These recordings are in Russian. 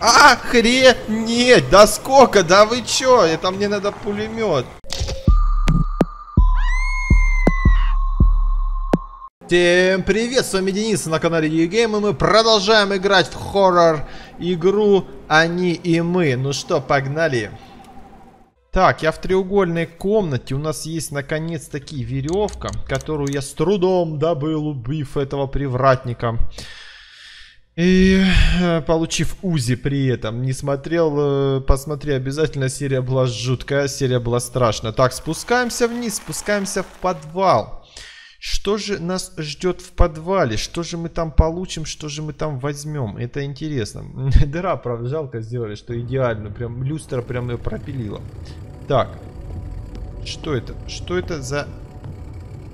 Охренеть! Да сколько? Да вы чё? Это мне надо пулемет. Всем привет, с вами Денис на канале YouGame, и мы продолжаем играть в хоррор игру Они и мы. Ну что, погнали. Так, я в треугольной комнате, у нас есть наконец-таки веревка, которую я с трудом добыл, убив этого привратника. И э, получив УЗИ при этом, не смотрел, э, посмотри обязательно, серия была жуткая, серия была страшная. Так, спускаемся вниз, спускаемся в подвал. Что же нас ждет в подвале? Что же мы там получим? Что же мы там возьмем? Это интересно. Дыра, правда, жалко сделали, что идеально. Прям люстра прям ее пропилила. Так. Что это? Что это за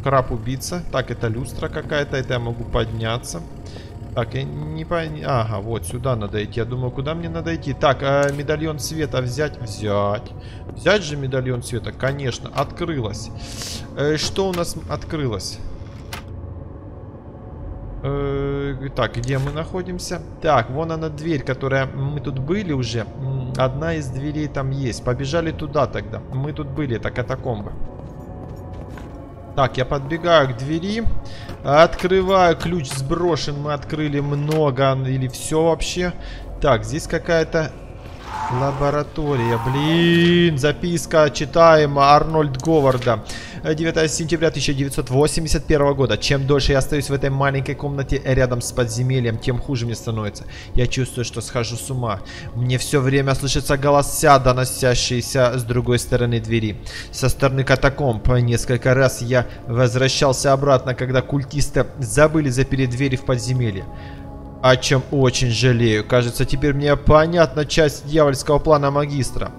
краб-убийца? Так, это люстра какая-то. Это я могу подняться. Так, я не понял. Ага, вот сюда надо идти. Я думаю, куда мне надо идти? Так, а медальон света взять? Взять. Взять же медальон света? Конечно, открылось. Э, что у нас открылось? Э, так, где мы находимся? Так, вон она дверь, которая... Мы тут были уже. Одна из дверей там есть. Побежали туда тогда. Мы тут были, это катакомбы. Так, я подбегаю к двери. Открываю. Ключ сброшен. Мы открыли много. Или все вообще. Так, здесь какая-то Лаборатория, блин, записка читаема Арнольд Говарда. 9 сентября 1981 года. Чем дольше я остаюсь в этой маленькой комнате рядом с подземельем, тем хуже мне становится. Я чувствую, что схожу с ума. Мне все время слышатся голоса, доносящиеся с другой стороны двери. Со стороны катакомб. Несколько раз я возвращался обратно, когда культисты забыли запереть двери в подземелье о чем очень жалею. Кажется, теперь мне понятна часть дьявольского плана магистра.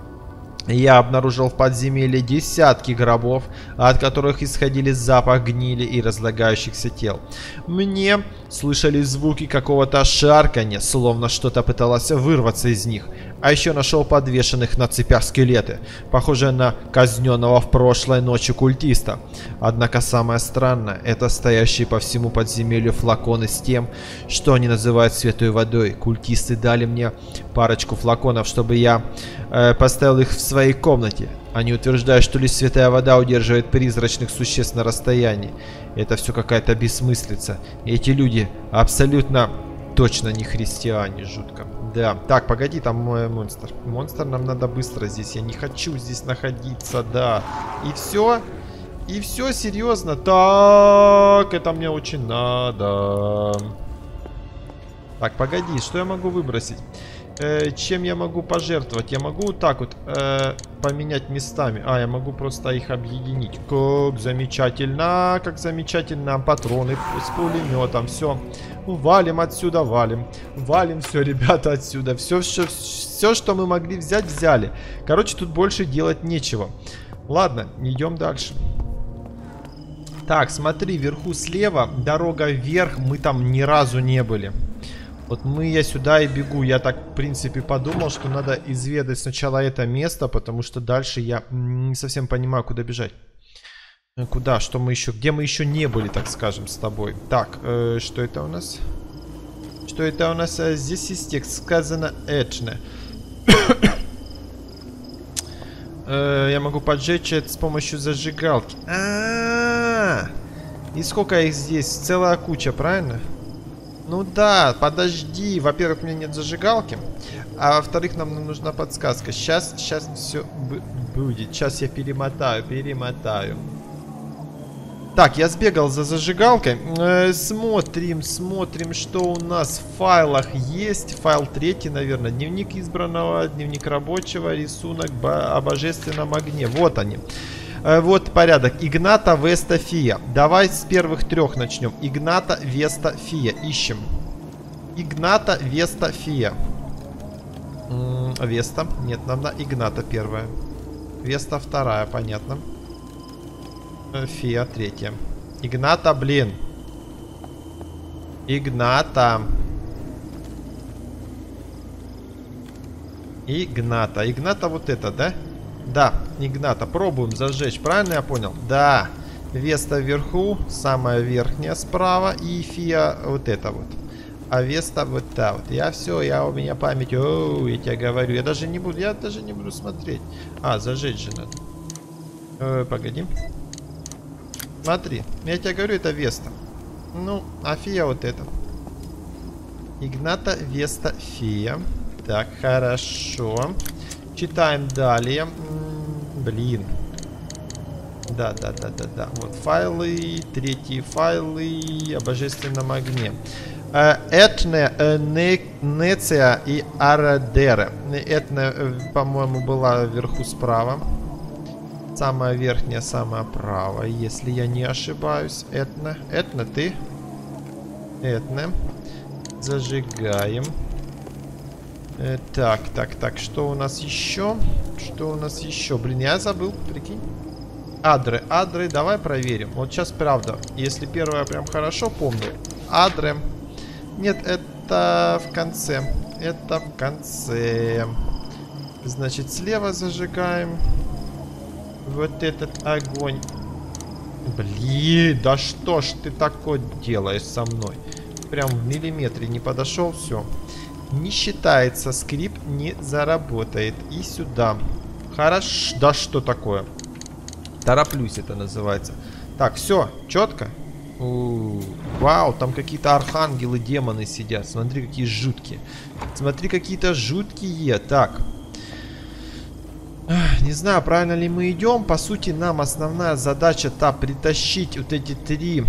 Я обнаружил в подземелье десятки гробов, от которых исходили запах гнили и разлагающихся тел. Мне слышались звуки какого-то шарканья, словно что-то пыталось вырваться из них. А еще нашел подвешенных на цепях скелеты, похожие на казненного в прошлой ночи культиста. Однако самое странное, это стоящие по всему подземелью флаконы с тем, что они называют святой водой. Культисты дали мне парочку флаконов, чтобы я э, поставил их в своей комнате. Они утверждают, что лишь святая вода удерживает призрачных существ на расстоянии. Это все какая-то бессмыслица. Эти люди абсолютно точно не христиане, жутко. Да, так, погоди, там мой монстр. Монстр нам надо быстро здесь. Я не хочу здесь находиться, да. И все? И все, серьезно? Так, это мне очень надо. Так, погоди, что я могу выбросить? Э, чем я могу пожертвовать? Я могу вот так вот э, поменять местами. А, я могу просто их объединить. Как замечательно, как замечательно. Патроны с пулеметом, все. Валим отсюда, валим. Валим все, ребята, отсюда. Все, все, все, что мы могли взять, взяли. Короче, тут больше делать нечего. Ладно, идем дальше. Так, смотри, вверху слева, дорога вверх, мы там ни разу не были. Вот мы, я сюда и бегу. Я так, в принципе, подумал, что надо изведать сначала это место, потому что дальше я не совсем понимаю, куда бежать. Э, куда? Что мы еще? Где мы еще не были, так скажем, с тобой? Так, э, что это у нас? Что это у нас? Э, здесь есть текст. Сказано «Эчне». э, я могу поджечь это с помощью зажигалки. А, -а, -а, И сколько их здесь? Целая куча, правильно? Ну да, подожди. Во-первых, у меня нет зажигалки. А во-вторых, нам нужна подсказка. Сейчас, сейчас все будет. Сейчас я перемотаю, перемотаю. Так, я сбегал за зажигалкой. Э, смотрим, смотрим, что у нас в файлах есть. Файл третий, наверное. Дневник избранного, дневник рабочего, рисунок о божественном огне. Вот они. Э, вот порядок. Игната, Веста, Фия. Давай с первых трех начнем. Игната, Веста, Фия. Ищем. Игната, Веста, Фия. Веста. Нет, нам на Игната первая. Веста вторая, понятно. Э, Фия третья. Игната, блин. Игната. Игната. Игната вот это? Да, Игната. Пробуем зажечь. Правильно я понял? Да. Веста вверху. Самая верхняя справа. И Фия вот это вот. а Веста вот та вот. Я все, я у меня память, о, я тебе говорю, я даже не буду, я даже не буду смотреть. А, зажечь же надо. Э, погоди. Смотри, я тебе говорю, это Веста. Ну, а фия вот это. Игната Веста Фия. Так, хорошо. Читаем далее. Блин. Да, да, да, да, да. Вот файлы, третьи файлы о божественном огне. Э, Этне, э, Неция и Арадера. Этне, э, по-моему, была вверху справа. Самая верхняя, самая правая, если я не ошибаюсь. Этна. Этна, ты? Этна. Зажигаем. Так, так, так, что у нас еще? Что у нас еще? Блин, я забыл, прикинь. Адры, адры, давай проверим. Вот сейчас правда, если первое прям хорошо помню. Адры. Нет, это в конце. Это в конце. Значит, слева зажигаем. Вот этот огонь. Блин, да что ж ты такое делаешь со мной? Прям в миллиметре не подошел, все. Не считается, скрипт не заработает. И сюда. Хорошо. Да что такое? Тороплюсь это называется. Так, все, четко. У -у -у. Вау, там какие-то архангелы, демоны сидят. Смотри, какие жуткие. Смотри, какие-то жуткие. Так. Не знаю, правильно ли мы идем. По сути, нам основная задача-то притащить вот эти три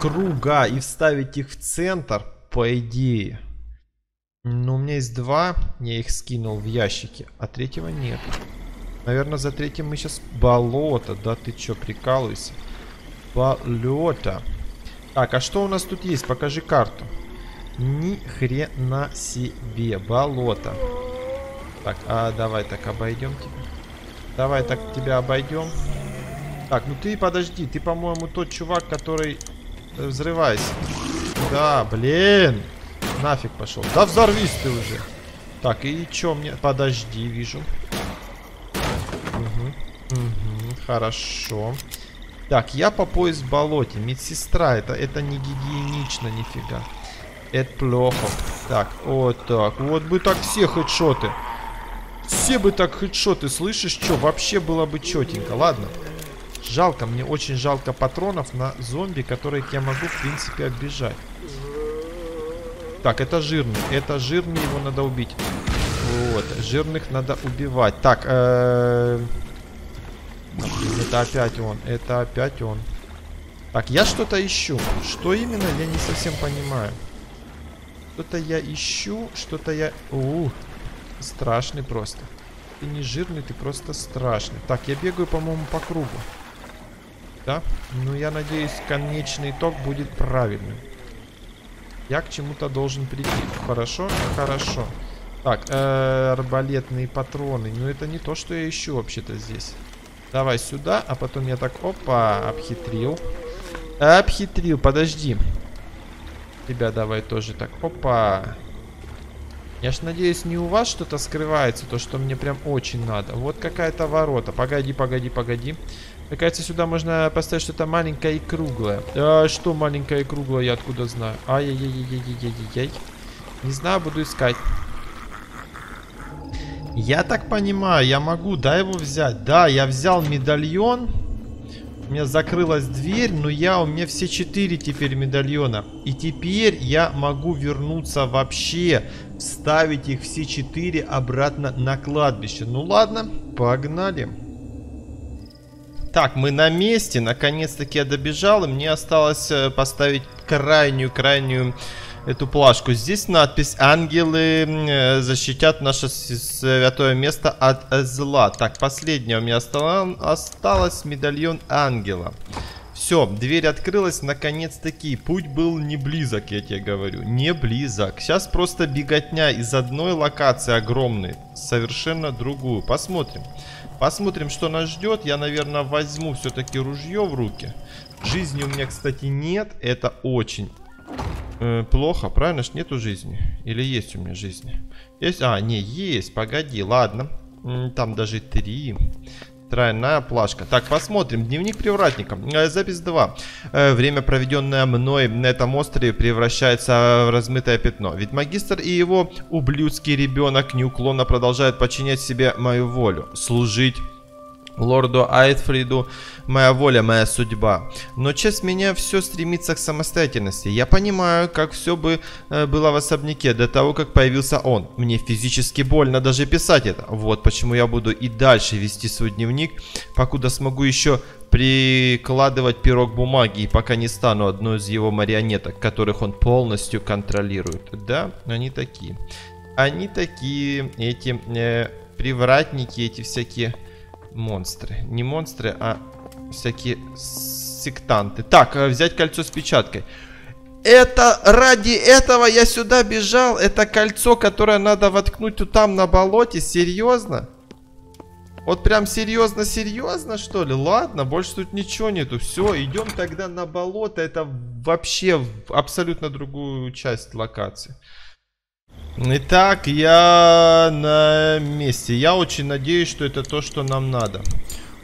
круга и вставить их в центр, по идее. Но у меня есть два. Я их скинул в ящики, а третьего нет. Наверное, за третьим мы сейчас... Болото. Да ты чё, прикалывайся? Болото. Так, а что у нас тут есть? Покажи карту. Ни хрена себе. Болото. Так, а давай так обойдем тебя. Давай так тебя обойдем. Так, ну ты подожди. Ты, по-моему, тот чувак, который... Э, взрывайся. Да, блин. Нафиг пошел. Да взорвись ты уже. Так, и чё мне... Подожди, вижу. Угу, хорошо. Так, я по пояс в болоте. Медсестра, это, это не гигиенично нифига. Это плохо. Так, вот так. Вот бы так все хедшоты. Все бы так хедшоты, слышишь, что? Вообще было бы четенько. Ладно. Жалко, мне очень жалко патронов на зомби, которых я могу, в принципе, оббежать. Так, это жирный. Это жирный, его надо убить. Вот, жирных надо убивать. Так, э это опять он. Это опять он. Так, я что-то ищу. Что именно, я не совсем понимаю. Что-то я ищу, что-то я... У, страшный просто. Ты не жирный, ты просто страшный. Так, я бегаю, по-моему, по кругу. Да? Ну, я надеюсь, конечный итог будет правильным. Я к чему-то должен прийти. Хорошо? Хорошо. Так, э -э, арбалетные патроны. Ну, это не то, что я ищу вообще-то здесь. Давай сюда, а потом я так, опа, обхитрил. Обхитрил, подожди. Тебя давай тоже так, опа. Я ж надеюсь, не у вас что-то скрывается, то, что мне прям очень надо. Вот какая-то ворота. Погоди, погоди, погоди. Мне кажется, сюда можно поставить что-то маленькое и круглое. А, что маленькое и круглое, я откуда знаю? Ай-яй-яй-яй-яй-яй-яй. Не знаю, буду искать. Я так понимаю, я могу, да, его взять? Да, я взял медальон. У меня закрылась дверь, но я, у меня все четыре теперь медальона. И теперь я могу вернуться вообще, вставить их все четыре обратно на кладбище. Ну ладно, погнали. Так, мы на месте. Наконец-таки я добежал, и мне осталось э, поставить крайнюю-крайнюю эту плашку. Здесь надпись «Ангелы э, защитят наше святое место от зла». Так, последнее у меня осталось медальон ангела. Все, дверь открылась, наконец-таки. Путь был не близок, я тебе говорю. Не близок. Сейчас просто беготня из одной локации огромной. Совершенно другую. Посмотрим. Посмотрим, что нас ждет. Я, наверное, возьму все-таки ружье в руки. Жизни у меня, кстати, нет. Это очень Э, плохо, правильно ж нету жизни? Или есть у меня жизни? Есть? А, не, есть, погоди, ладно. Там даже три. Тройная плашка. Так, посмотрим. Дневник привратника. Э, запись 2. Э, время, проведенное мной на этом острове, превращается в размытое пятно. Ведь магистр и его ублюдский ребенок неуклонно продолжают подчинять себе мою волю. Служить лорду Айтфриду моя воля, моя судьба. Но часть меня все стремится к самостоятельности. Я понимаю, как все бы э, было в особняке до того, как появился он. Мне физически больно даже писать это. Вот почему я буду и дальше вести свой дневник, покуда смогу еще прикладывать пирог бумаги, и пока не стану одной из его марионеток, которых он полностью контролирует. Да, они такие. Они такие, эти э, привратники, эти всякие монстры. Не монстры, а всякие сектанты. Так, э, взять кольцо с печаткой. Это ради этого я сюда бежал. Это кольцо, которое надо воткнуть там на болоте. Серьезно? Вот прям серьезно-серьезно, что ли? Ладно, больше тут ничего нету. Все, идем тогда на болото. Это вообще абсолютно другую часть локации. Итак, я на месте. Я очень надеюсь, что это то, что нам надо.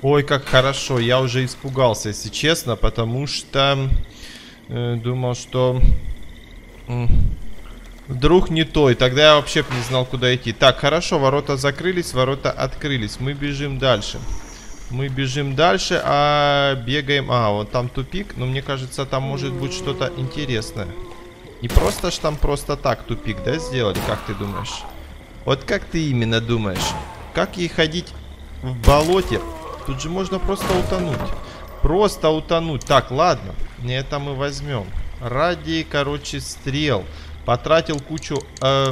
Ой, как хорошо. Я уже испугался, если честно, потому что э, думал, что э, вдруг не то. И тогда я вообще не знал, куда идти. Так, хорошо, ворота закрылись, ворота открылись. Мы бежим дальше. Мы бежим дальше, а бегаем... А, вот там тупик, но мне кажется, там может быть что-то интересное. Не просто ж там просто так тупик, да, сделали, как ты думаешь? Вот как ты именно думаешь? Как ей ходить в болоте? Тут же можно просто утонуть. Просто утонуть. Так, ладно. Это мы возьмем. Ради, короче, стрел. Потратил кучу... Э,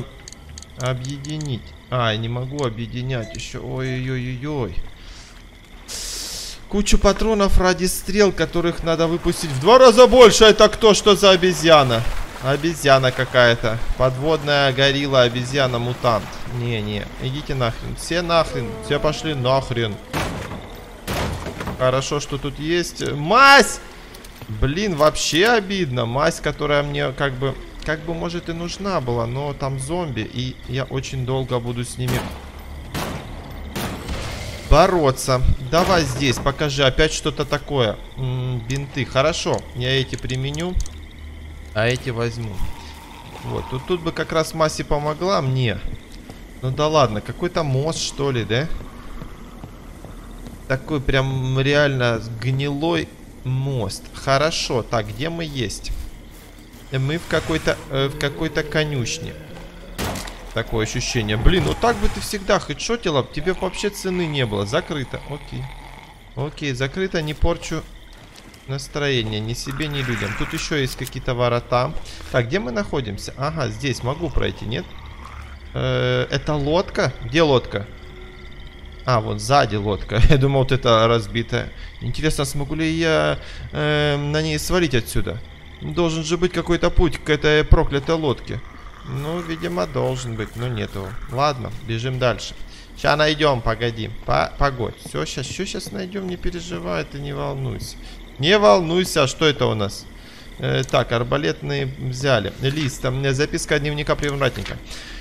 объединить. А, я не могу объединять еще. Ой-ой-ой-ой. Кучу патронов ради стрел, которых надо выпустить в два раза больше. Это кто? Что за обезьяна? Обезьяна какая-то. Подводная горилла, обезьяна, мутант. Не-не, идите нахрен. Все нахрен. Все пошли нахрен. Хорошо, что тут есть. Мазь! Блин, вообще обидно. Мазь, которая мне как бы... Как бы, может, и нужна была, но там зомби, и я очень долго буду с ними бороться. Давай здесь, покажи. Опять что-то такое. М -м, бинты. Хорошо, я эти применю. А эти возьму. Вот, тут, тут бы как раз Масси помогла мне. Ну да ладно, какой-то мост, что ли, да? Такой прям реально гнилой мост. Хорошо, так, где мы есть? Мы в какой-то э, в какой-то конюшне. Такое ощущение. Блин, ну так бы ты всегда хедшотила, тебе вообще цены не было. Закрыто. Окей. Окей, закрыто, не порчу настроение ни себе, ни людям. Тут еще есть какие-то ворота. Так, где мы находимся? Ага, здесь могу пройти, нет? Э это лодка? Где лодка? А, вот сзади лодка. Я думал, вот это разбитая. Интересно, смогу ли я э, на ней свалить отсюда? Должен же быть какой-то путь к этой проклятой лодке. Ну, видимо, должен быть, но нету. Ладно, бежим дальше. Сейчас найдем, погоди. По погодь. Все, сейчас, все сейчас найдем, не переживай, ты не волнуйся. Не волнуйся, что это у нас? Э, так, арбалетные взяли. Лист, там записка дневника привратника.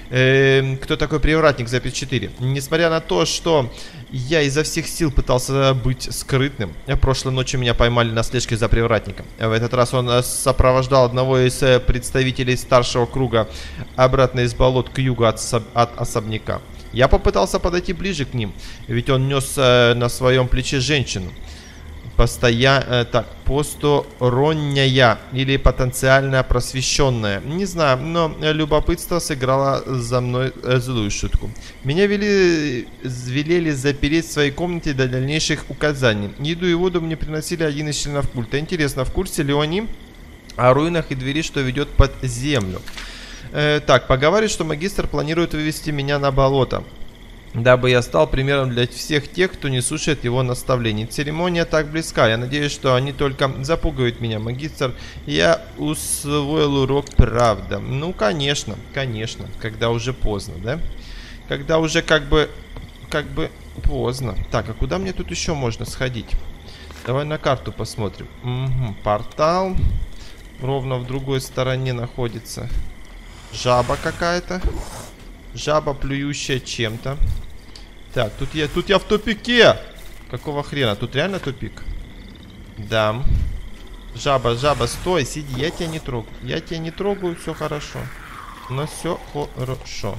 Э, кто такой привратник? Запись 4. Несмотря на то, что я изо всех сил пытался быть скрытным, прошлой ночью меня поймали на слежке за привратником. В этот раз он э, сопровождал одного из э, представителей старшего круга обратно из болот к югу от, от особняка. Я попытался подойти ближе к ним, ведь он нес э, на своем плече женщину постоя... Э, так, посторонняя или потенциально просвещенная. Не знаю, но любопытство сыграло за мной э, злую шутку. Меня вели, велели запереть в своей комнате до дальнейших указаний. Еду и воду мне приносили один из членов культа. Интересно, в курсе ли они о руинах и двери, что ведет под землю? Э, так, поговаривают, что магистр планирует вывести меня на болото дабы я стал примером для всех тех, кто не слушает его наставлений. Церемония так близка. Я надеюсь, что они только запугают меня, магистр. Я усвоил урок, правда. Ну, конечно, конечно, когда уже поздно, да? Когда уже как бы, как бы поздно. Так, а куда мне тут еще можно сходить? Давай на карту посмотрим. Угу, портал. Ровно в другой стороне находится жаба какая-то. Жаба, плюющая чем-то. Так, тут я, тут я в тупике. Какого хрена? Тут реально тупик? Да. Жаба, жаба, стой, сиди, я тебя не трогаю. Я тебя не трогаю, все хорошо. Но все хорошо.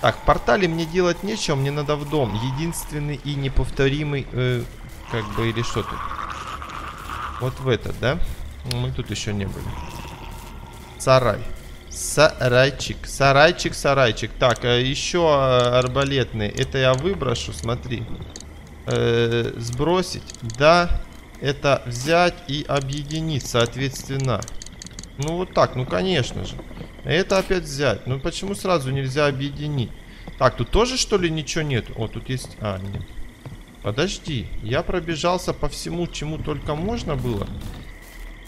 Так, в мне делать нечего, мне надо в дом. Единственный и неповторимый, э, как бы, или что тут? Вот в этот, да? Мы тут еще не были. Сарай. Сарайчик, сарайчик, сарайчик. Так, а еще э, арбалетный. Это я выброшу, смотри. Э, сбросить. Да, это взять и объединить, соответственно. Ну вот так, ну конечно же. Это опять взять. Ну почему сразу нельзя объединить? Так, тут тоже что ли ничего нет? О, тут есть... А, нет. Подожди, я пробежался по всему, чему только можно было.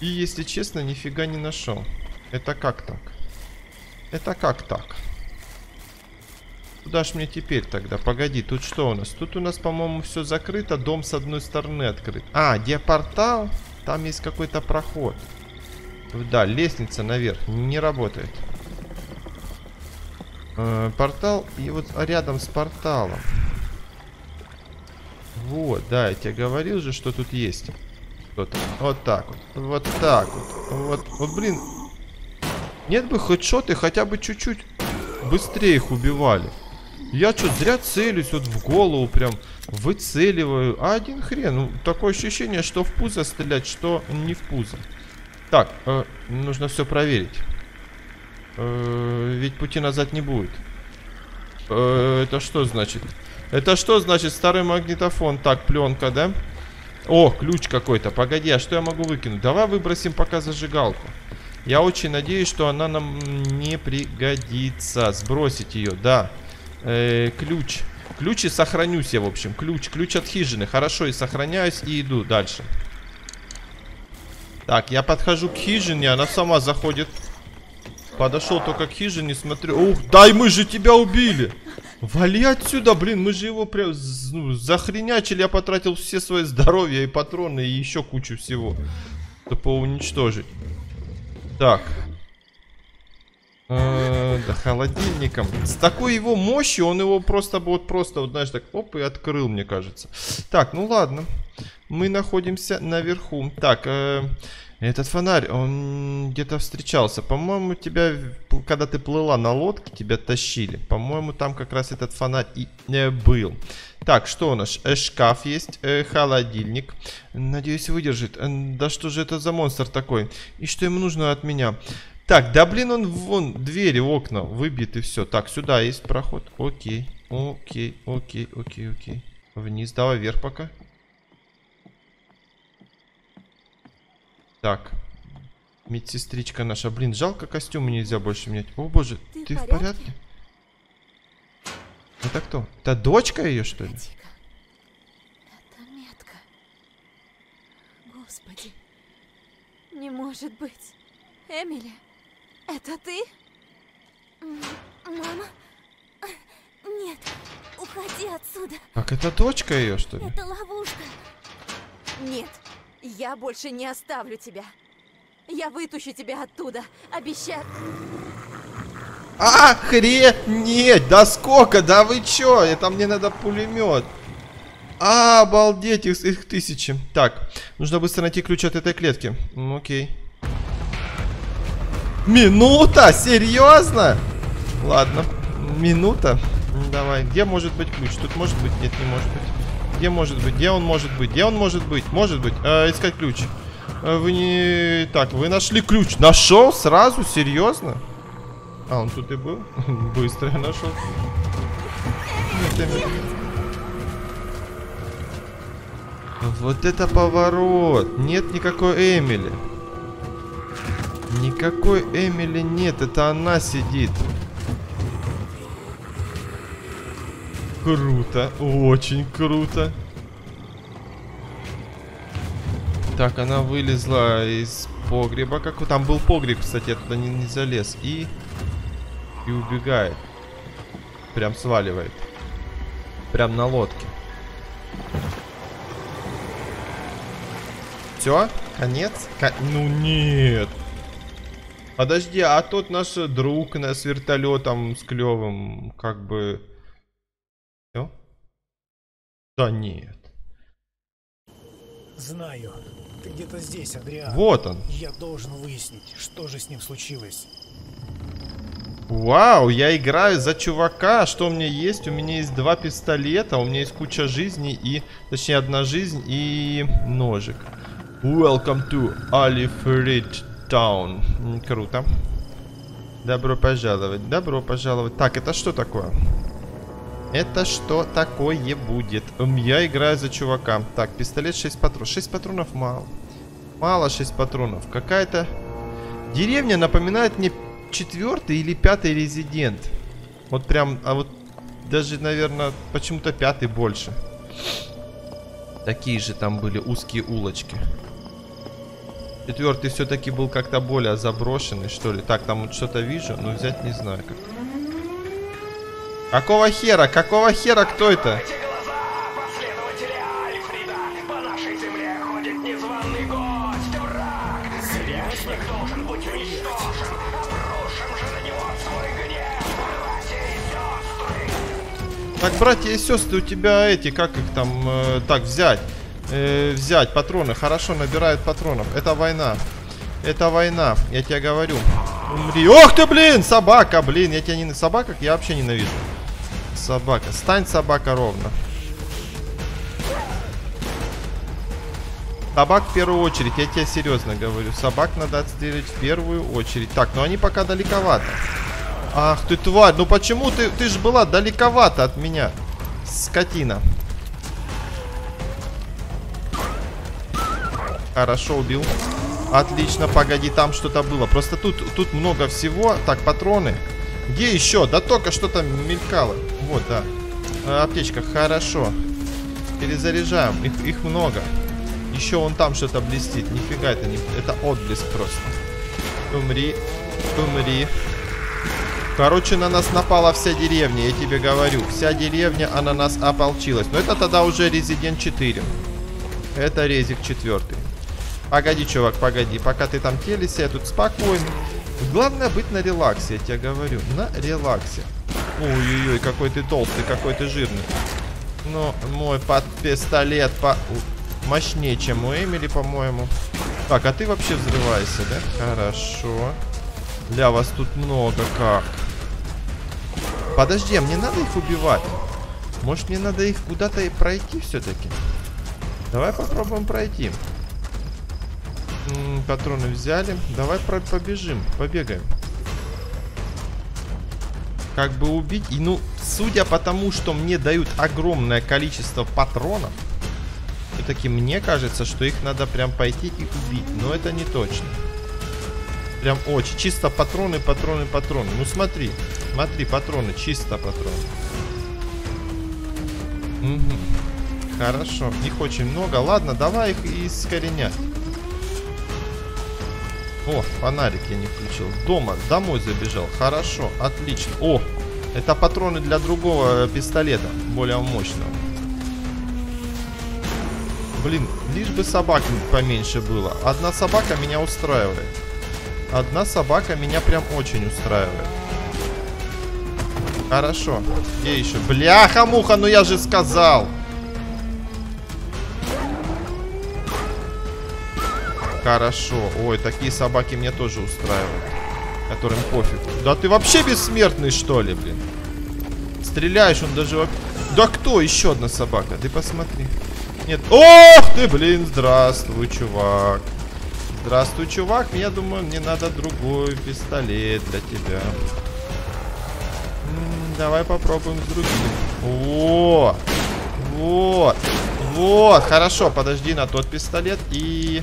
И, если честно, нифига не нашел. Это как так? Это как так? Куда ж мне теперь тогда? Погоди, тут что у нас? Тут у нас, по-моему, все закрыто. Дом с одной стороны открыт. А, где портал? Там есть какой-то проход. Да, лестница наверх. Не работает. Э, портал. И вот рядом с порталом. Вот, да, я тебе говорил же, что тут есть. Что-то. Вот так вот. Вот так вот. Вот, вот, блин. Нет бы хоть шоты хотя бы чуть-чуть быстрее их убивали. Я что, зря целюсь вот в голову прям выцеливаю. А один хрен. Ну, такое ощущение, что в пузо стрелять, что не в пузо. Так, э, нужно все проверить. Э, ведь пути назад не будет. Э, это что значит? Это что значит старый магнитофон? Так, пленка, да? О, ключ какой-то. Погоди, а что я могу выкинуть? Давай выбросим пока зажигалку. Я очень надеюсь, что она нам не пригодится. Сбросить ее, да. Э, ключ. Ключ и сохранюсь я, в общем. Ключ. Ключ от хижины. Хорошо, и сохраняюсь, и иду дальше. Так, я подхожу к хижине, она сама заходит. Подошел только к хижине, смотрю. Ух, дай мы же тебя убили! Вали отсюда, блин, мы же его прям ну, захренячили. Я потратил все свои здоровья и патроны, и еще кучу всего. Чтобы уничтожить. Так. Э, да холодильником. С такой его мощью он его просто вот просто, вот знаешь, так оп и открыл, мне кажется. Так, ну ладно. Мы находимся наверху. Так, э, этот фонарь, он где-то встречался. По-моему, тебя, когда ты плыла на лодке, тебя тащили. По-моему, там как раз этот фонарь и э, был. Так, что у нас? Э, шкаф есть, э, холодильник. Надеюсь, выдержит. Да что же это за монстр такой? И что ему нужно от меня? Так, да блин, он вон, двери, окна выбиты, все. Так, сюда есть проход. Окей, окей, окей, окей, окей. Вниз, давай вверх пока. Так. Медсестричка наша. Блин, жалко костюмы нельзя больше менять. О боже, ты, ты в, порядке? в порядке? Это кто? Это дочка ее, что ли? Это метка. Господи. Не может быть. Эмили. Это ты? Мама? Нет, уходи отсюда. Так это дочка ее, что ли? Это ловушка. Нет, я больше не оставлю тебя. Я вытащу тебя оттуда. Обещаю. А, нет, Да сколько? Да вы чё? Это мне надо пулемет. А, обалдеть, их, их тысячи. Так, нужно быстро найти ключ от этой клетки. Окей. Минута? Серьезно? Ладно. Минута. Давай. Где может быть ключ? Тут может быть? Нет, не может быть. Где может быть? Где он может быть? Где он может быть? Может быть. Э, искать ключ. Э, вы не... Так, вы нашли ключ. Нашел сразу? Серьезно? А, он тут и был? Быстро я нашел. Вот это поворот. Нет никакой Эмили. Никакой Эмили нет, это она сидит. Круто, очень круто. Так, она вылезла из погреба. Как там был погреб, кстати, я туда не, не залез. И... И убегает. Прям сваливает. Прям на лодке. Все? Конец? Кон... Ну нет. Подожди, а тот наш друг на, с вертолетом с клевым, как бы... Все? Да нет. Знаю. Ты где-то здесь, Адриан. Вот он. Я должен выяснить, что же с ним случилось. Вау, я играю за чувака. Что у меня есть? У меня есть два пистолета, у меня есть куча жизней и... Точнее, одна жизнь и ножик. Welcome to Alifred Town. Круто. Добро пожаловать, добро пожаловать. Так, это что такое? Это что такое будет? Я играю за чувака. Так, пистолет 6 патронов. 6 патронов мало. Мало 6 патронов. Какая-то деревня напоминает мне четвертый или пятый резидент. Вот прям, а вот даже, наверное, почему-то пятый больше. Такие же там были узкие улочки. Четвертый все-таки был как-то более заброшенный, что ли. Так, там вот что-то вижу, но взять не знаю как. Какого хера? Какого хера? Кто это? Так, братья и сестры, у тебя эти, как их там, э, так, взять. Э, взять патроны. Хорошо, набирают патронов. Это война. Это война, я тебе говорю. Умри. Ох ты, блин, собака, блин. Я тебя не... Собака, я вообще ненавижу. Собака. Стань, собака, ровно. Собак в первую очередь, я тебе серьезно говорю. Собак надо отстрелить в первую очередь. Так, но они пока далековато. Ах ты тварь, ну почему ты... Ты же была далековато от меня. Скотина. Хорошо, убил. Отлично, погоди, там что-то было. Просто тут, тут много всего. Так, патроны. Где еще? Да только что-то мелькало. Вот, да. Э, аптечка, хорошо. Перезаряжаем. Их, их много. Еще вон там что-то блестит. Нифига это не... Это отблеск просто. Умри. Умри. Короче, на нас напала вся деревня, я тебе говорю. Вся деревня, она нас ополчилась. Но это тогда уже Резидент 4. Это Резик 4. Погоди, чувак, погоди. Пока ты там телися, я тут спокойно. Главное быть на релаксе, я тебе говорю. На релаксе. Ой-ой-ой, какой ты толстый, какой ты жирный. Ну, мой под пистолет по... мощнее, чем у Эмили, по-моему. Так, а ты вообще взрываешься, да? Хорошо. Для вас тут много как. Подожди, а мне надо их убивать? Может, мне надо их куда-то и пройти все-таки? Давай попробуем пройти. М, патроны взяли. Давай про побежим, побегаем. Как бы убить. И ну, судя по тому, что мне дают огромное количество патронов, все-таки мне кажется, что их надо прям пойти и убить. Но это не точно. Прям очень. Чисто патроны, патроны, патроны. Ну смотри. Смотри, патроны. Чисто патроны. Мгм. Хорошо. Их очень много. Ладно, давай их искоренять. О, фонарик я не включил. Дома, домой забежал. Хорошо, отлично. О, это патроны для другого э, пистолета, более мощного. Блин, лишь бы собак поменьше было. Одна собака меня устраивает. Одна собака меня прям очень устраивает. Хорошо. Где еще? Бляха-муха, ну я же сказал. Хорошо. Ой, такие собаки меня тоже устраивают. Которым пофиг. Да ты вообще бессмертный, что ли, блин? Стреляешь, он даже... Да кто? Еще одна собака. Ты посмотри. Нет. Ох ты, блин, здравствуй, чувак. Здравствуй, чувак. Я думаю, мне надо другой пистолет для тебя. Давай попробуем с другим. О, вот, вот, хорошо. Подожди на тот пистолет и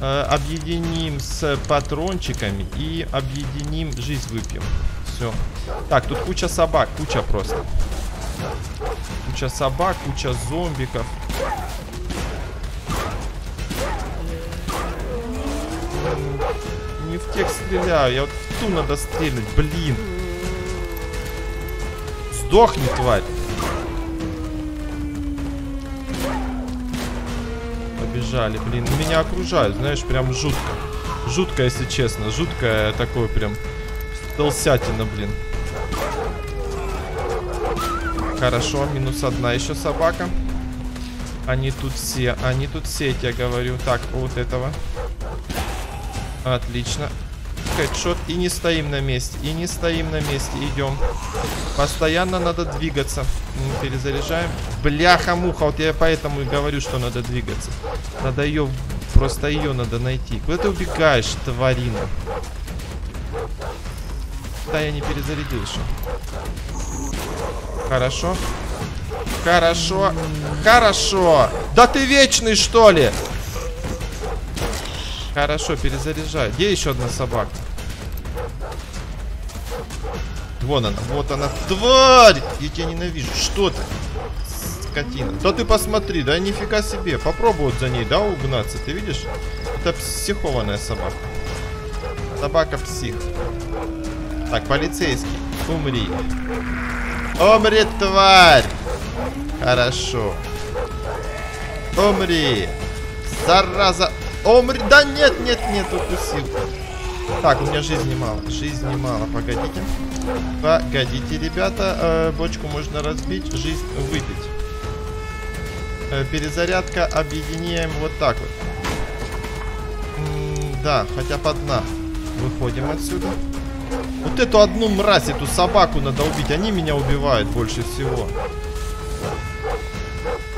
э, объединим с патрончиками и объединим жизнь выпьем. Все. Так, тут куча собак, куча просто. Куча собак, куча зомбиков. Не в тех стреляю, я вот в ту надо стрелять, блин. Сдохни, тварь. Побежали, блин. Меня окружают, знаешь, прям жутко. Жутко, если честно. Жуткое такое прям толсятина, блин. Хорошо, минус одна еще собака. Они тут все, они тут все, я говорю. Так, вот этого. Отлично. Хедшот. И не стоим на месте. И не стоим на месте. Идем. Постоянно надо двигаться. Перезаряжаем. Бляха-муха. Вот я поэтому и говорю, что надо двигаться. Надо ее... Просто ее надо найти. Куда ты убегаешь, тварина? Да, я не перезарядил еще. Хорошо. Хорошо. Хорошо. Да ты вечный, что ли? Хорошо, перезаряжай. Где еще одна собака? Вон она, вот она. Тварь! Я тебя ненавижу. Что ты? Скотина. Да ты посмотри, да нифига себе. Попробуй вот за ней, да, угнаться. Ты видишь? Это психованная собака. Собака-псих. Так, полицейский, умри. Умри, тварь! Хорошо. Умри. Зараза. Умри. Да нет, нет, нет, укусил. Так, у меня жизни мало. Жизни мало. Погодите. Погодите, ребята. Э, бочку можно разбить, жизнь выпить. Э, перезарядка объединяем вот так вот. М, да, хотя бы одна. Выходим отсюда. Вот эту одну мразь, эту собаку надо убить. Они меня убивают больше всего.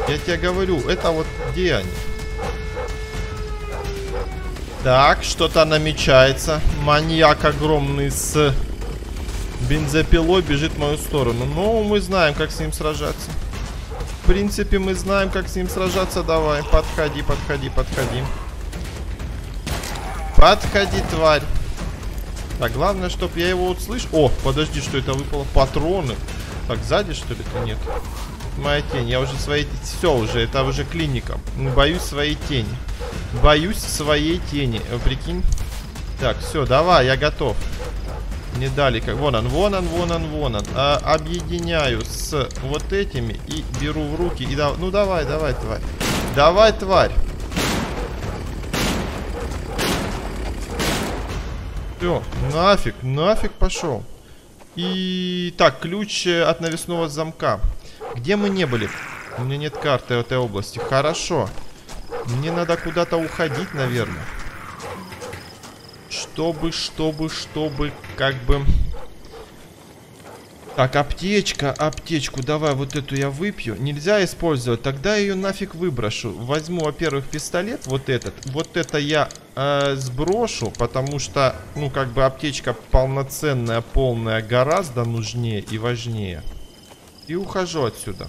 Я тебе говорю, это вот где они? Так, что-то намечается. Маньяк огромный с бензопилой бежит в мою сторону. Но мы знаем, как с ним сражаться. В принципе, мы знаем, как с ним сражаться. Давай, подходи, подходи, подходи. Подходи, тварь. Так, главное, чтобы я его услышал. О, подожди, что это выпало? Патроны. Так, сзади, что ли, нет? Моя тень. Я уже своей... Все уже, это уже клиника. Боюсь своей тени. Боюсь своей тени. Э, Прикинь. Так, все, давай, я готов. Не дали как. Вон он, вон он, вон он, вон он. А, объединяю с вот этими и беру в руки. И да... Ну давай, давай, тварь. Давай, тварь. Все, нафиг, нафиг пошел. И так, ключ э, от навесного замка. Где мы не были? У меня нет карты этой области. Хорошо. Мне надо куда-то уходить, наверное. Чтобы, чтобы, чтобы, как бы... Так, аптечка, аптечку, давай вот эту я выпью. Нельзя использовать, тогда ее нафиг выброшу. Возьму, во-первых, пистолет, вот этот. Вот это я э, сброшу, потому что, ну, как бы аптечка полноценная, полная, гораздо нужнее и важнее. И ухожу отсюда.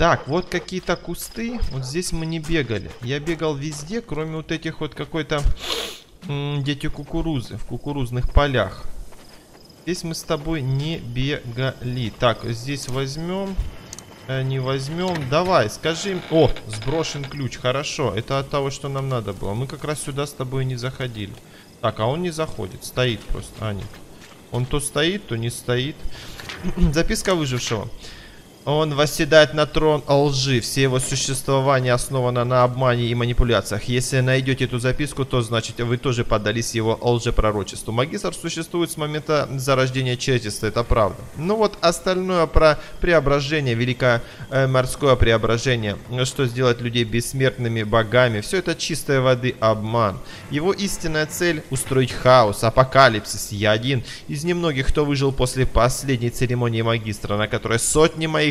Так, вот какие-то кусты. Вот здесь мы не бегали. Я бегал везде, кроме вот этих вот какой-то... Дети кукурузы в кукурузных полях. Здесь мы с тобой не бегали. Так, здесь возьмем. Э, не возьмем. Давай, скажи. О, сброшен ключ. Хорошо. Это от того, что нам надо было. Мы как раз сюда с тобой не заходили. Так, а он не заходит. Стоит просто. А, нет. Он то стоит, то не стоит. Записка выжившего. Он восседает на трон лжи. Все его существование основано на обмане и манипуляциях. Если найдете эту записку, то значит вы тоже поддались его лжепророчеству. Магистр существует с момента зарождения человечества, это правда. Ну вот остальное про преображение, великое э, морское преображение, что сделать людей бессмертными богами, все это чистой воды обман. Его истинная цель устроить хаос, апокалипсис. Я один из немногих, кто выжил после последней церемонии магистра, на которой сотни моих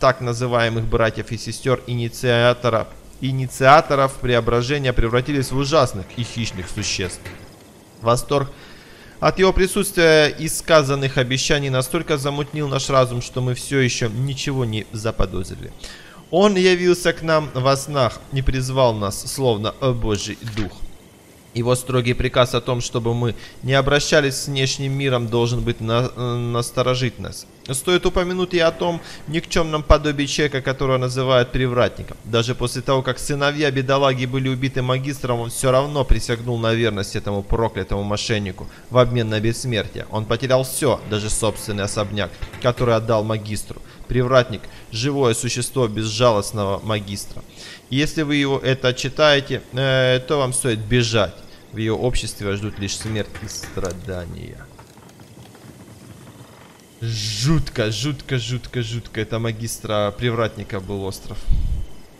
так называемых братьев и сестер инициаторов, инициаторов преображения превратились в ужасных и хищных существ. Восторг от его присутствия и сказанных обещаний настолько замутнил наш разум, что мы все еще ничего не заподозрили. Он явился к нам во снах и призвал нас, словно о Божий Дух. Его строгий приказ о том, чтобы мы не обращались с внешним миром, должен быть на, э, насторожить нас. Стоит упомянуть и о том никчемном подобии человека, которого называют привратником. Даже после того, как сыновья бедолаги были убиты магистром, он все равно присягнул на верность этому проклятому мошеннику в обмен на бессмертие. Он потерял все, даже собственный особняк, который отдал магистру. Привратник – живое существо безжалостного магистра. Если вы его это читаете, э, то вам стоит бежать. В ее обществе вас ждут лишь смерть и страдания. Жутко, жутко, жутко, жутко. Это магистра привратника был остров.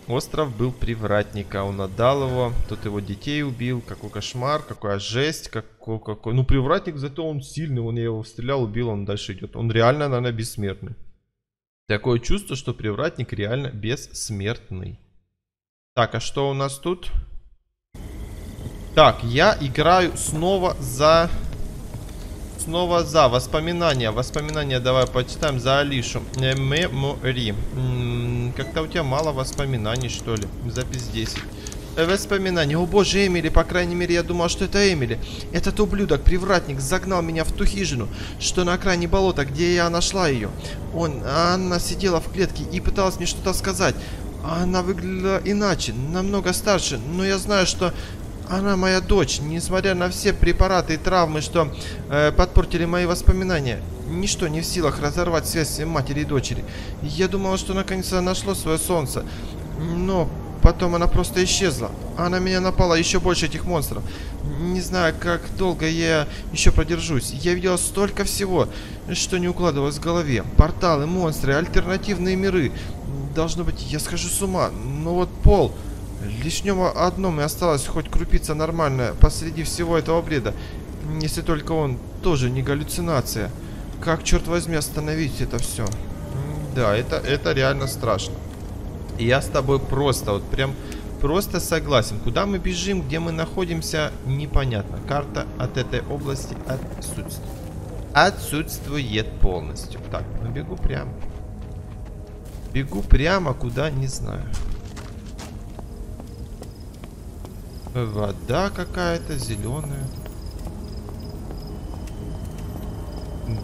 Остров был привратника. Он отдал его. Тут его детей убил. Какой кошмар, какая жесть. Какой, какой... Ну, привратник, зато он сильный. Он я его стрелял, убил, он дальше идет. Он реально, наверное, бессмертный. Такое чувство, что привратник реально бессмертный. Так, а что у нас тут? Так, я играю снова за... Снова за воспоминания. Воспоминания давай почитаем за Алишу. Мемори. Как-то у тебя мало воспоминаний, что ли. Запись 10. Э, воспоминания. О боже, Эмили, по крайней мере, я думал, что это Эмили. Этот ублюдок, привратник, загнал меня в ту хижину, что на окраине болота, где я нашла ее. Он, она сидела в клетке и пыталась мне что-то сказать. Она выглядела иначе, намного старше, но я знаю, что она моя дочь, несмотря на все препараты и травмы, что э, подпортили мои воспоминания. Ничто не в силах разорвать связь матери и дочери. Я думала, что наконец-то нашло свое солнце. Но потом она просто исчезла. А на меня напало еще больше этих монстров. Не знаю, как долго я еще продержусь. Я видела столько всего, что не укладывалось в голове. Порталы, монстры, альтернативные миры. Должно быть, я схожу с ума. Но вот пол... Лишь в нем одном и осталось хоть крупица нормальная посреди всего этого бреда. Если только он тоже не галлюцинация. Как, черт возьми, остановить это все? Да, это, это реально страшно. Я с тобой просто, вот прям просто согласен. Куда мы бежим, где мы находимся, непонятно. Карта от этой области отсутствует. Отсутствует полностью. Так, ну бегу прямо. Бегу прямо, куда, не знаю. Вода какая-то зеленая.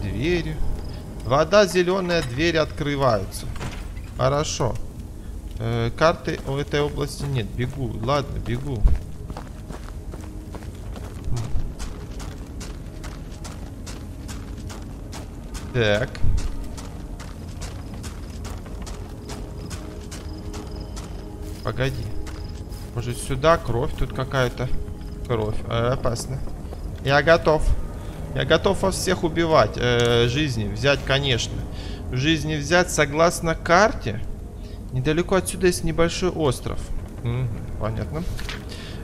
Двери. Вода зеленая, двери открываются. Хорошо. Э, карты у этой области нет. Бегу. Ладно, бегу. Так. Погоди. Может сюда кровь тут какая-то? Кровь. Э, опасно. Я готов. Я готов вас всех убивать. Э, жизни взять, конечно. Жизни взять согласно карте. Недалеко отсюда есть небольшой остров. Угу, понятно.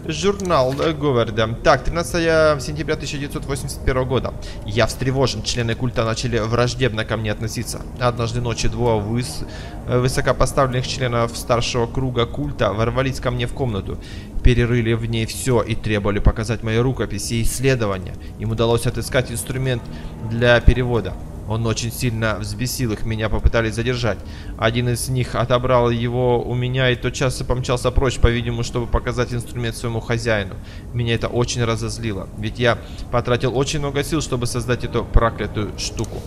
Журнал Говарда. Так, 13 сентября 1981 года. Я встревожен. Члены культа начали враждебно ко мне относиться. Однажды ночью двое выс... высокопоставленных членов старшего круга культа ворвались ко мне в комнату. Перерыли в ней все и требовали показать мои рукописи и исследования. Им удалось отыскать инструмент для перевода. Он очень сильно взбесил их, меня попытались задержать. Один из них отобрал его у меня и тотчас помчался прочь, по-видимому, чтобы показать инструмент своему хозяину. Меня это очень разозлило, ведь я потратил очень много сил, чтобы создать эту проклятую штуку.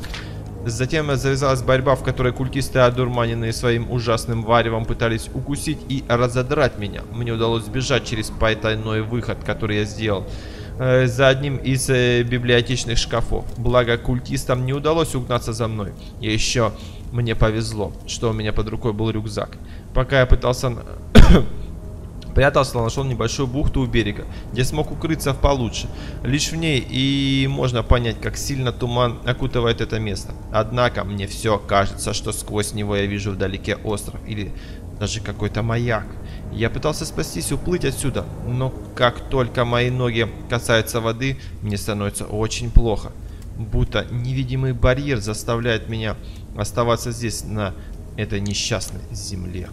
Затем завязалась борьба, в которой культисты, одурманенные своим ужасным варевом, пытались укусить и разодрать меня. Мне удалось сбежать через потайной выход, который я сделал. Э, за одним из э, библиотечных шкафов. Благо, культистам не удалось угнаться за мной. И еще мне повезло, что у меня под рукой был рюкзак. Пока я пытался... Прятался, нашел небольшую бухту у берега, где смог укрыться получше. Лишь в ней и можно понять, как сильно туман окутывает это место. Однако мне все кажется, что сквозь него я вижу вдалеке остров или даже какой-то маяк. Я пытался спастись, уплыть отсюда, но как только мои ноги касаются воды, мне становится очень плохо. Будто невидимый барьер заставляет меня оставаться здесь, на этой несчастной земле.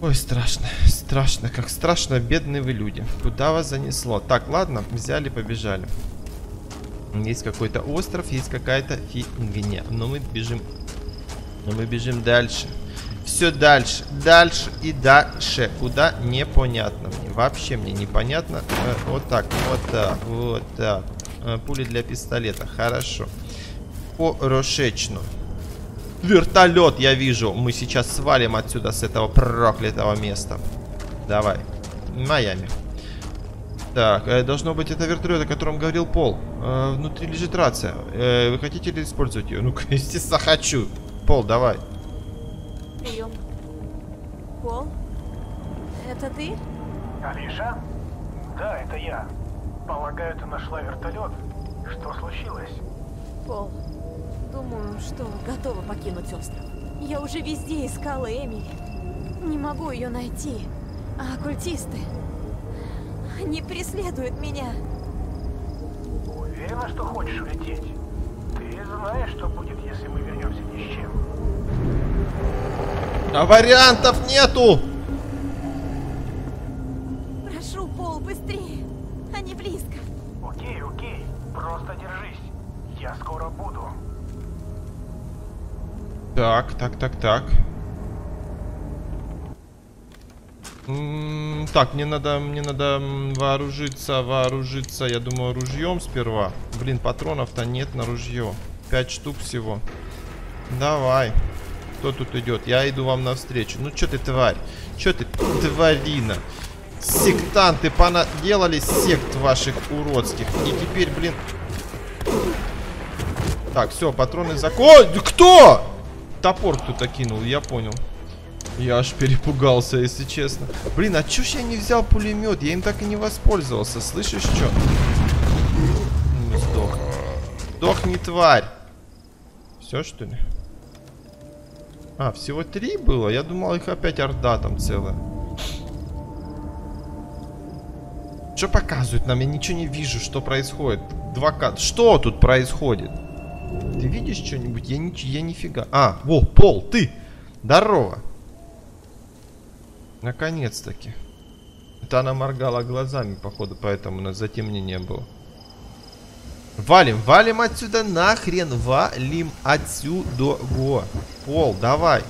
Ой, страшно, страшно, как страшно, бедные вы люди. Куда вас занесло? Так, ладно, взяли, побежали. Есть какой-то остров, есть какая-то фигня. Но мы бежим, но мы бежим дальше все дальше, дальше и дальше. Куда? Непонятно мне. Вообще мне непонятно. Э, вот так, вот так, вот так. Э, пули для пистолета. Хорошо. Порошечно. Вертолет я вижу. Мы сейчас свалим отсюда с этого проклятого места. Давай. Майами. Так, э, должно быть это вертолет, о котором говорил Пол. Э, внутри лежит рация. Э, вы хотите ли использовать ее? Ну, естественно, хочу. Пол, давай. Пол? Это ты? Алиша? Да, это я. Полагаю, ты нашла вертолет. Что случилось? Пол, думаю, что готова покинуть остров. Я уже везде искала Эмили. Не могу ее найти. А оккультисты... Они преследуют меня. Уверена, что хочешь улететь? Ты знаешь, что будет, если мы вернемся ни с чем? А вариантов нету! Прошу, Пол, быстрее. Они близко. Окей, окей. Просто держись. Я скоро буду. Так, так, так, так. М, Так, мне надо, мне надо вооружиться, вооружиться, я думаю, ружьем сперва. Блин, патронов-то нет на ружье. Пять штук всего. Давай. Кто тут идет? Я иду вам навстречу. Ну, что ты, тварь? Что ты, тварина? Сектанты понаделали сект ваших уродских. И теперь, блин... Так, все, патроны закон... Кто? Топор кто-то кинул, я понял. Я аж перепугался, если честно. Блин, а чё ж я не взял пулемет? Я им так и не воспользовался. Слышишь, что? Ну, сдох. Сдохни, тварь. Все, что ли? А, всего три было? Я думал, их опять орда там целая. Что показывают нам? Я ничего не вижу, что происходит. Два к Что тут происходит? Ты видишь что-нибудь? Я, ни... я нифига. А, во, Пол, ты! Здорово! Наконец-таки. Это она моргала глазами, походу, поэтому у нас затемнение было. Валим, валим отсюда нахрен, валим отсюда. Го. Пол, давай.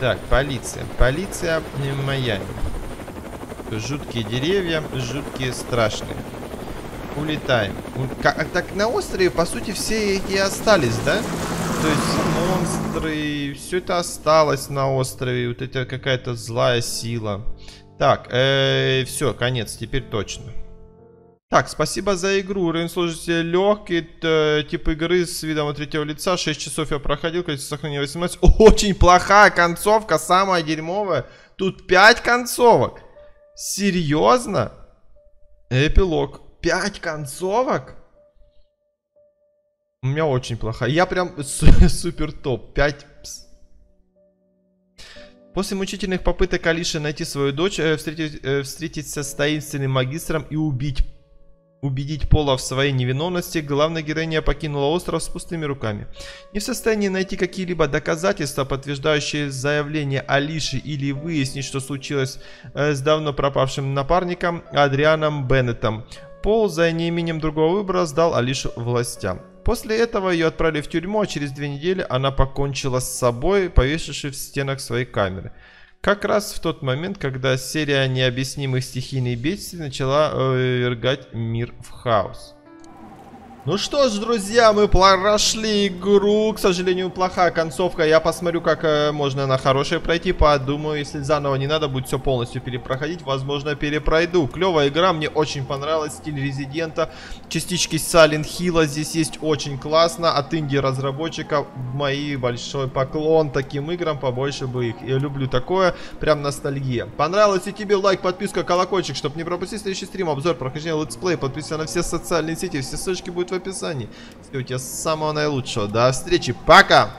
Так, полиция. Полиция Майами. Жуткие деревья, жуткие страшные. Улетаем. У- ка- Так на острове, по сути, все и остались, да? То есть монстры, все это осталось на острове. Вот это какая-то злая сила. Так, все, конец, теперь точно. Так, спасибо за игру. Уровень сложности легкий. т- Тип игры с видом от третьего лица. 6 часов я проходил. Количество сохранения 18. Очень плохая концовка. Самая дерьмовая. Тут 5 концовок. Серьезно? Эпилог. 5 концовок? У меня очень плохая. Я прям су- супер топ. 5 После мучительных попыток Алиши найти свою дочь, э, встретить, э, встретиться с таинственным магистром и убить убедить Пола в своей невиновности, главная героиня покинула остров с пустыми руками. Не в состоянии найти какие-либо доказательства, подтверждающие заявление Алиши или выяснить, что случилось э, с давно пропавшим напарником Адрианом Беннетом. Пол за неимением другого выбора сдал Алишу властям. После этого ее отправили в тюрьму, а через две недели она покончила с собой, повесившись в стенах своей камеры. Как раз в тот момент, когда серия необъяснимых стихийных бедствий начала э, вергать мир в хаос. Ну что ж, друзья, мы прошли игру. К сожалению, плохая концовка. Я посмотрю, как э, можно на хорошее пройти. Подумаю, если заново не надо будет все полностью перепроходить, возможно, перепройду. Клевая игра, мне очень понравилась. Стиль Резидента. Частички Silent Hill здесь есть очень классно. От инди разработчика мой большой поклон таким играм. Побольше бы их. Я люблю такое. Прям ностальгия. Понравилось и тебе лайк, подписка, колокольчик, чтобы не пропустить следующий стрим, обзор, прохождение летсплей. Подписывайся на все социальные сети. Все ссылочки будут в описании. Всего тебе самого наилучшего. До встречи. Пока!